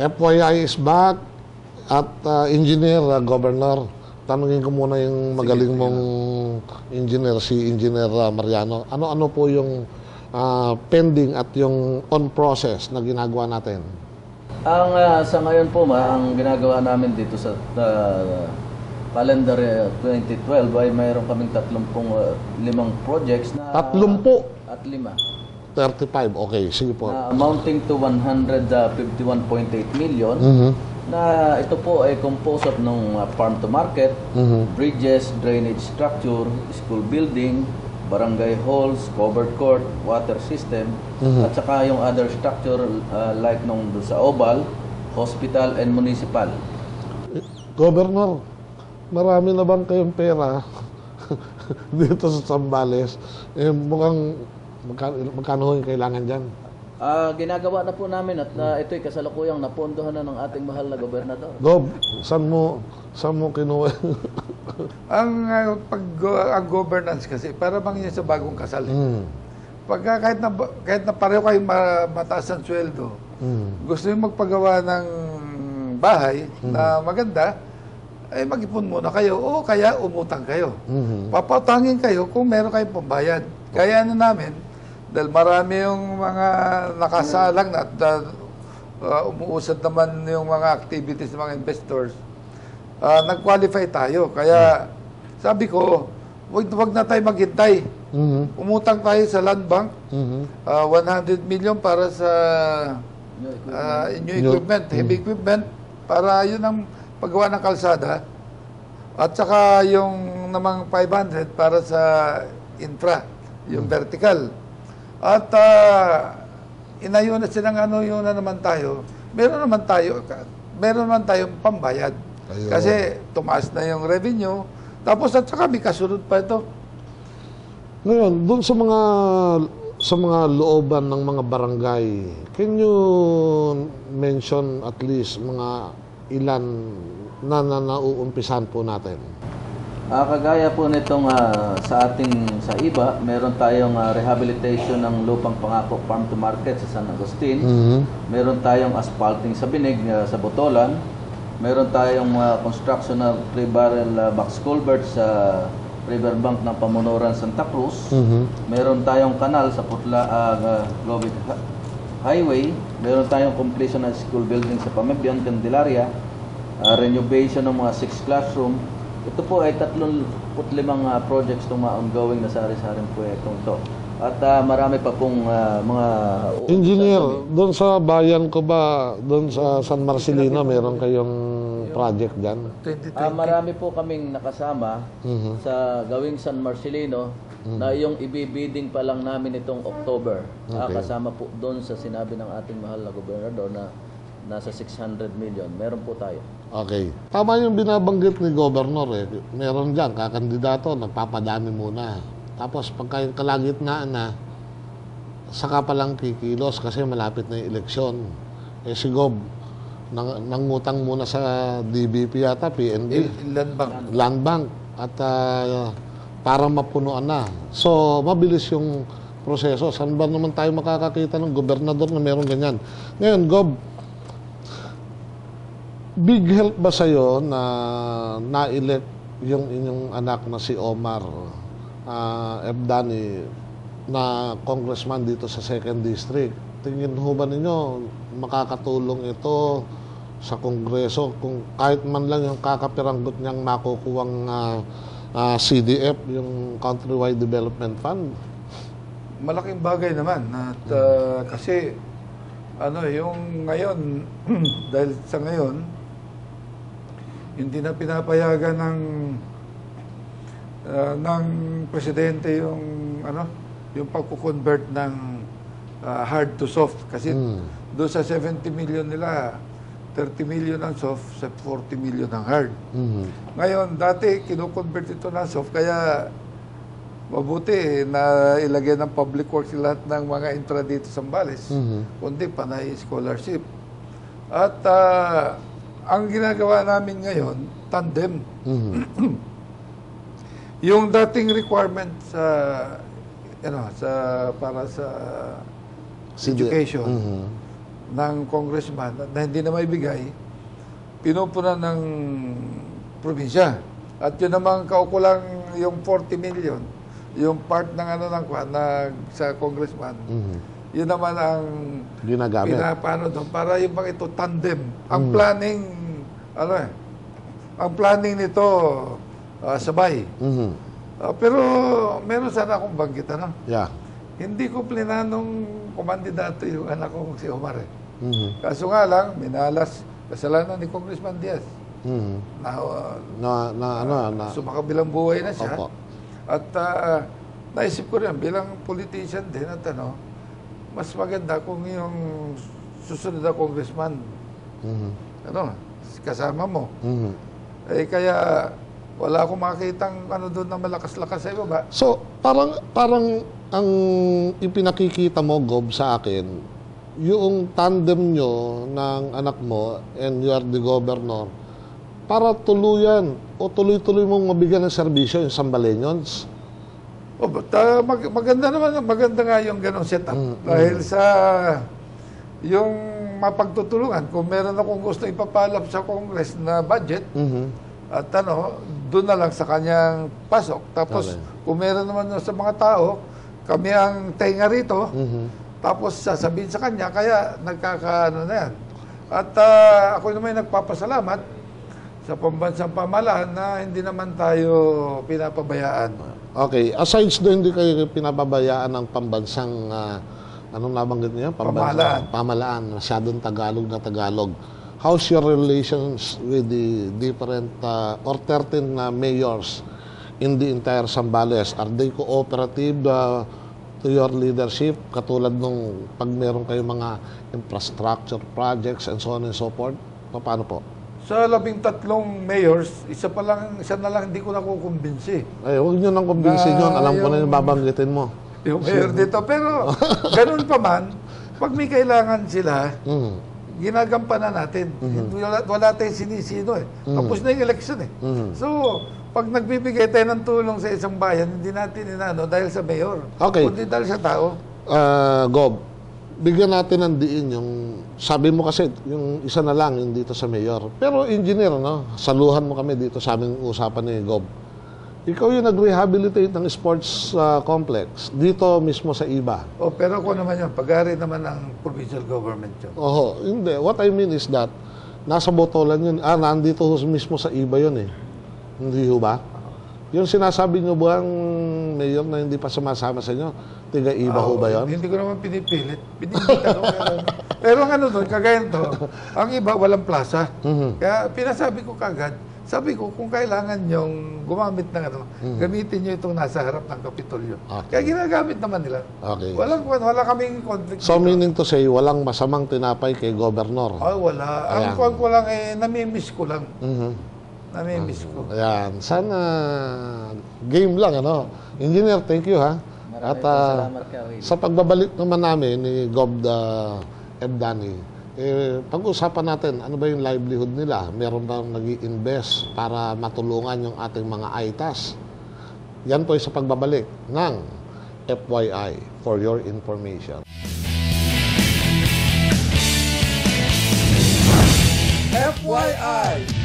FYI is back at uh, engineer, uh, governor. Tanungin ko muna yung magaling mong engineer, si Engineer uh, Mariano. Ano-ano po yung uh, pending at yung on process na ginagawa natin? Ang ah, sa ngayon po ma, ang ginagawa namin dito sa ah, calendar eh, 2012 ay mayroon kaming 35 projects na Tatlumpu. at lima 35, okay, sige po. na amounting to 151.8 million Mhm. na ito po ay composed of ng ah, farm to market, Mhm. bridges, drainage structure, school building, barangay halls, covered court, water system, at saka yung other structure ah, like nung doon sa Oval, hospital and municipal. Governor, marami na bang kayong pera dito sa Zambales? Eh, mukhang magkano, magkano ho yung kailangan dyan? Ah, ginagawa na po namin at ah, ito'y kasalukuyang napondohan na ng ating mahal na gobernador. Gob, saan mo, saan mo kinuha? Ang uh, pag ang governance kasi para bang yan sa bagong kasal. eh. mm. Pagka kahit na kahit na pareho kayong ma- mataas ang sweldo, Mm. gusto niyo magpagawa ng bahay na maganda, ay mag-ipon muna kayo o kaya umutang kayo. Mhm. Papatangin kayo kung meron kayong pambayad. Kaya ano namin, dahil marami yung mga nakasalang na at uh, uh, umuusad naman yung mga activities ng mga investors, uh, nag-qualify tayo. Kaya sabi ko, wag, wag na tayo maghintay. Mhm. Umutang tayo sa land bank, Mhm. uh, 100 million para sa New equipment. uh, new equipment, heavy equipment, para yun ang paggawa ng kalsada. At saka yung namang 500 para sa infra, yung vertical. At uh, inayo na silang ano yun na naman tayo. Meron naman tayo, meron naman tayong pambayad. Ayun. Kasi tumaas na yung revenue. Tapos at saka may kasunod pa ito. Ngayon, doon sa mga sa mga looban ng mga barangay, can you mention at least mga ilan na, na nauumpisan po natin? Ah, kagaya po nitong ah, sa ating sa iba, meron tayong ah, rehabilitation ng lupang pangako farm to market sa San Agustin. Mhm. Meron tayong asphalting sa Binig ah, sa Botolan. Meron tayong ah, construction ng three-barrel ah, box culvert sa riverbank ng Pamunuran, Santa Cruz. Mhm. Meron tayong kanal sa Putla uh, Globit Highway. Meron tayong completion ng school building sa Pamebyan, Candelaria. Uh, renovation ng mga six classroom. Ito po ay 35 uh, projects itong mga ongoing na sari-saring proyektong ito. At ah, marami pa pong ah, mga... Engineer, doon sa bayan ko ba, doon sa San Marcelino, meron kayong project dyan? 2020. Ah, marami po kaming nakasama Mhm. sa gawing San Marcelino na yung ibibidding pa lang namin itong October. Ah, Okay. kasama po doon sa sinabi ng ating mahal na gobernador na nasa 600 million. Meron po tayo. Okay. Tama yung binabanggit ni Governor eh. Meron dyan, kakandidato, nagpapadami muna. Tapos pagka yung kalagitnaan na, saka palang kikilos kasi malapit na yung eleksyon. Eh si Gob, nang, nangutang muna sa DBP yata, PNB, Land bank. Land Bank, at ah, para mapunuan na. So, mabilis yung proseso. Saan ba naman tayo makakakita ng gobernador na meron ganyan? Ngayon, Gob, big help ba sa'yo na na-elect yung inyong anak na si Omar uh, Ebdani na congressman dito sa 2nd District? Tingin ho ba ninyo makakatulong ito sa Kongreso kung kahit man lang yung kakapiranggot niyang nakukuwang ah, ah, CDF, yung Countrywide Development Fund? Malaking bagay naman at uh, kasi ano yung ngayon dahil sa ngayon hindi na pinapayagan ng uh, ng presidente yung ano yung pagko-convert ng uh, hard to soft kasi Mm. doon sa 70 million nila 30 million ang soft sa 40 million ang hard. Mhm. Ngayon, dati kino-convert ito ng soft, kaya mabuti na ilagay ng public works lahat ng mga intra dito sa Zambales. Mhm. Kundi panay scholarship. At ah, ang ginagawa namin ngayon, tandem. Mhm. Yung dating requirement sa ano, sa para sa CDF. education. Mhm. ng congressman na hindi na maibigay, pinupunan ng probinsya. At yun namang kaukulang yung 40 million, yung part ng ano ng kwan, na sa congressman, Mhm. Yun naman ang Ginagamit. pinapano doon para yung bang ito tandem. Ang planning, ano eh, ang planning nito ah, sabay. Mhm. Ah, pero meron sana akong banggit, ano? Yeah. Hindi ko plinanong kumandidato yung anak ko si Omar eh. Mhm. Kaso nga lang, minalas kasalanan ni Congressman Diaz Mhm. na uh, Na, na, ano, na, sumakabilang buhay na siya. Opo. At ah, naisip ko rin, bilang politician din at ano, mas maganda kung yung susunod na congressman, Mhm. ano, kasama mo. Mhm. Eh kaya wala akong makitang ano doon na malakas-lakas sa ibaba. So, parang parang ang ipinakikita mo, Gob, sa akin, yung tandem nyo ng anak mo and you are the governor, para tuluyan o tuloy-tuloy mong mabigyan ng serbisyo yung Sambaleñons. Oh, but, ah, mag- maganda naman, maganda nga yung ganong setup. Dahil sa yung mapagtutulungan, kung meron akong gusto ipapalap sa Congress na budget, Mhm. at ano, doon na lang sa kanyang pasok. Tapos, Okay. kung meron naman sa mga tao, kami ang tenga rito, Mhm. tapos sasabihin sa kanya, kaya nagkakaano na yan. At ah, ako naman nagpapasalamat sa pambansang pamalaan na hindi naman tayo pinapabayaan. Okay, aside doon hindi kayo pinababayaan ng pambansang ah, anong nabanggit niya? Pamahalaan. Pamahalaan, masyadong Tagalog na Tagalog. How's your relations with the different ah, or 13 na mayors in the entire Zambales? Are they cooperative ah, to your leadership katulad nung pag meron kayong mga infrastructure projects and so on and so forth? Paano po? Sa labing tatlong mayors, isa pa lang, isa na lang hindi ko nakukumbinsi. Ay, huwag niyo nang kumbinsin Na yun. Alam ko na yung- babanggitin mo. Yung mayor dito. Pero, ganun pa man, pag may kailangan sila, Mhm. ginagampanan natin. Wala, wala tayong sinisino eh. Tapos na yung election eh. So, pag nagbibigay tayo ng tulong sa isang bayan, hindi natin inano dahil sa mayor. Okay. Kundi dahil sa tao. Ah, Gob, bigyan natin ng diin yung sabi mo kasi yung isa na lang yung dito sa mayor. Pero engineer, no? Saluhan mo kami dito sa aming usapan ni Gob. Ikaw yung nag-rehabilitate ng sports ah, complex dito mismo sa IBA. O, pero ako naman yun, pag-ari naman ng provincial government yun. Oho, hindi. What I mean is that nasa botolan yun. Ah, nandito mismo sa IBA yun eh. Hindi ho ba? Yung sinasabi nyo ba ang mayor na hindi pa sumasama sa inyo? Tiga IBA ho ba yun? Hindi ko naman pinipilit. Pinipilit ako. pero, pero ang ano doon, kagaya to, ang iba walang plaza. Mhm. Kaya pinasabi ko kagad, sabi ko, kung kailangan yung gumamit ng ano, gamitin nyo itong nasa harap ng Kapitolyo. Okay. Kaya ginagamit naman nila. Okay. Walang, wala kaming conflict. So meaning to say, walang masamang tinapay kay governor. Ay, wala. Ang Ayan. kuwan ko lang eh, namimiss ko lang. Mhm. Namimiss ko. Ayan. Sana game lang, ano? Engineer, thank you, ha? Maraming At ah, salamat ka, Will. sa pagbabalik naman namin ni Gob uh, Ebdani, eh, pag-usapan natin, ano ba yung livelihood nila? Meron bang nag invest para matulungan yung ating mga ITAS? Yan po ay sa pagbabalik ng FYI for your information. FYI!